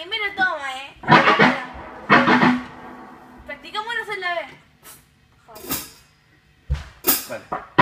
primera toma, eh. Practicamos una sola vez. Vale.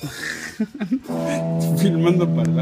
Filmando palabras.